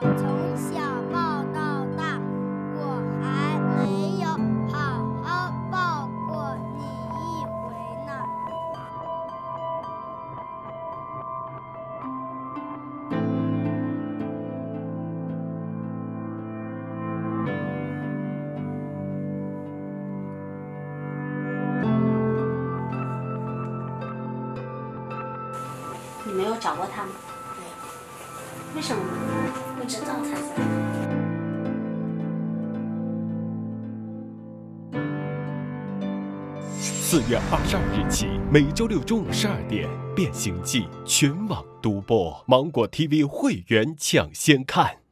从小抱到大，我还没有好好抱过你一回呢。”你没有找过他吗？没有，为什么呢？不知道他在。四月二十二日起，每周六中午十二点，《变形记》全网独播，芒果 TV 会员抢先看。